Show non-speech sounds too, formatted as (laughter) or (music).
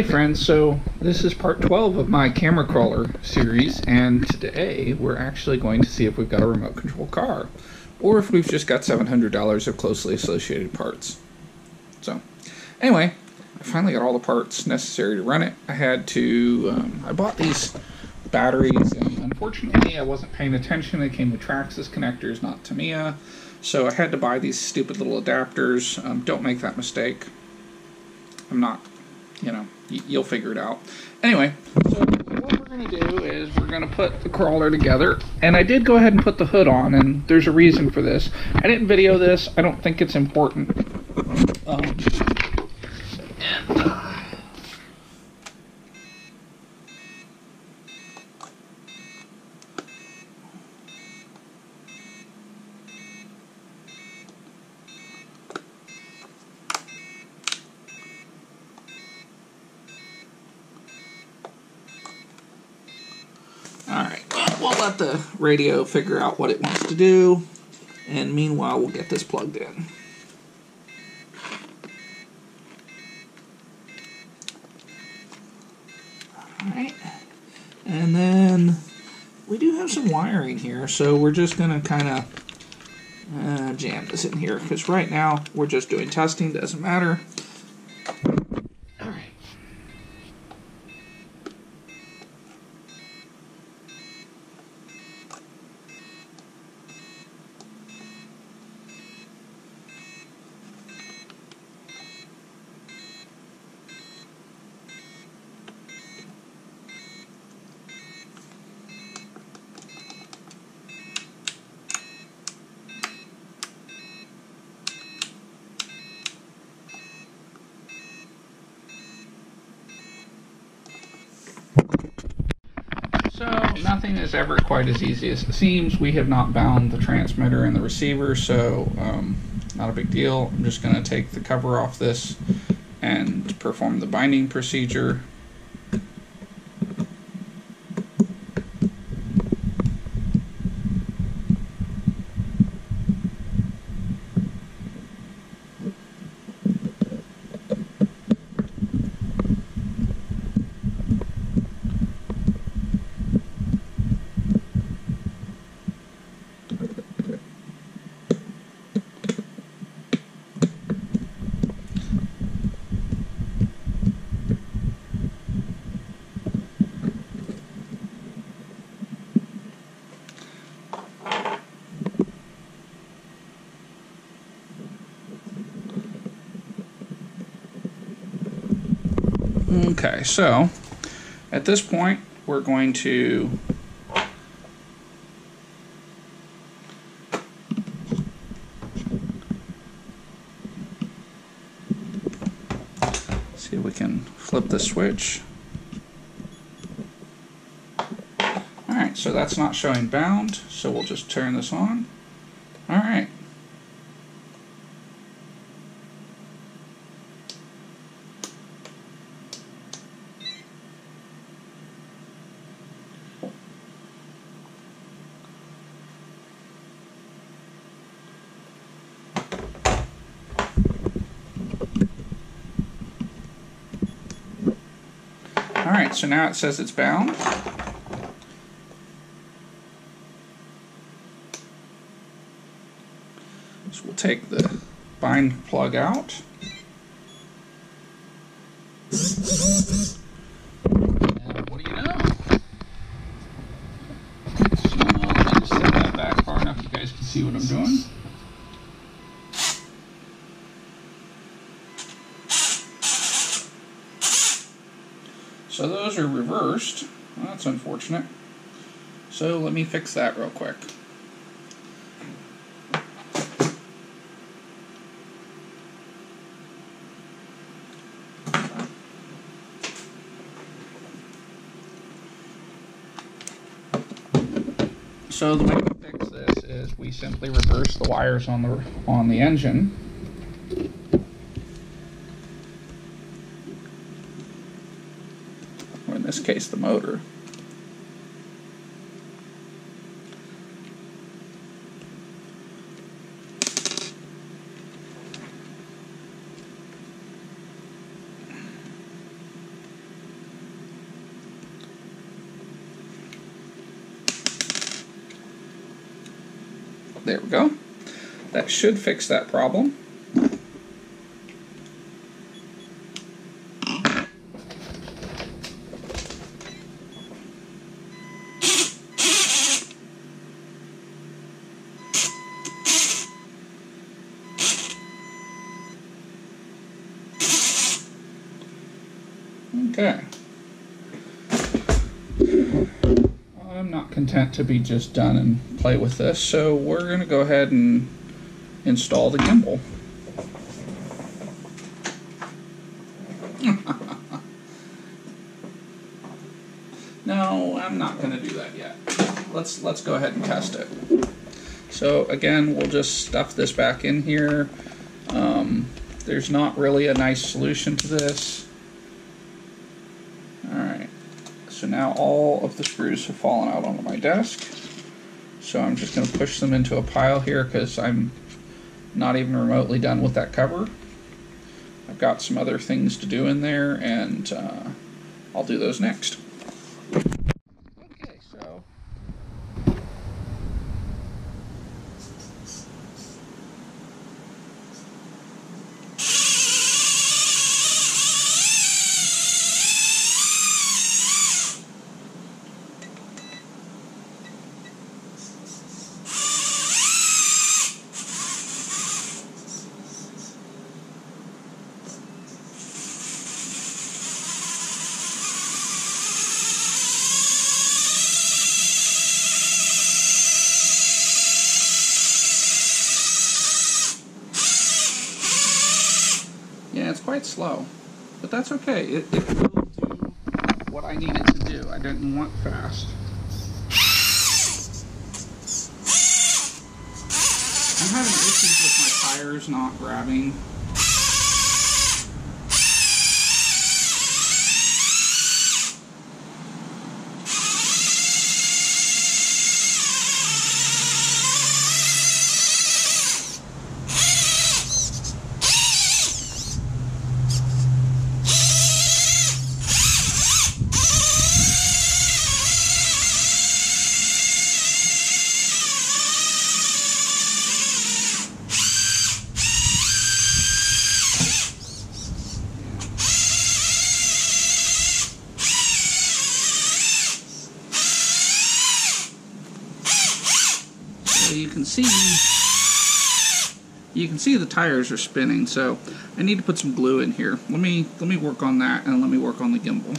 Hey friends, so this is part 12 of my camera crawler series and today we're actually going to see if we've got a remote control car or if we've just got $700 of closely associated parts. So anyway, I finally got all the parts necessary to run it. I had to, um, I bought these batteries and unfortunately I wasn't paying attention. They came with Traxxas connectors, not Tamiya. So I had to buy these stupid little adapters. Um, don't make that mistake. I'm not you know, you'll figure it out. Anyway, so what we're going to do is we're going to put the crawler together. And I did go ahead and put the hood on, and there's a reason for this. I didn't video this. I don't think it's important. Um, and, uh, Alright, we'll let the radio figure out what it wants to do, and meanwhile we'll get this plugged in. Alright, and then we do have some wiring here, so we're just going to kind of uh, jam this in here, because right now we're just doing testing, doesn't matter. So nothing is ever quite as easy as it seems. We have not bound the transmitter and the receiver, so um, not a big deal. I'm just going to take the cover off this and perform the binding procedure. Okay, so at this point, we're going to see if we can flip the switch. Alright, so that's not showing bound, so we'll just turn this on. Alright. All right, so now it says it's bound. So we'll take the bind plug out. And what do you know? So let me just set that back far enough you guys can see what I'm doing. So those are reversed. Well, that's unfortunate. So let me fix that real quick. So the way we fix this is we simply reverse the wires on the on the engine this case the motor. There we go. That should fix that problem. Okay. I'm not content to be just done and play with this, so we're going to go ahead and install the gimbal. (laughs) no, I'm not going to do that yet. Let's let's go ahead and test it. So again, we'll just stuff this back in here. Um, there's not really a nice solution to this. So now all of the screws have fallen out onto my desk. So I'm just going to push them into a pile here because I'm not even remotely done with that cover. I've got some other things to do in there and uh, I'll do those next. Yeah, it's quite slow, but that's okay. It, it will do what I need it to do. I didn't want fast. I'm having issues with my tires not grabbing you can see you can see the tires are spinning. So I need to put some glue in here. Let me let me work on that and let me work on the gimbal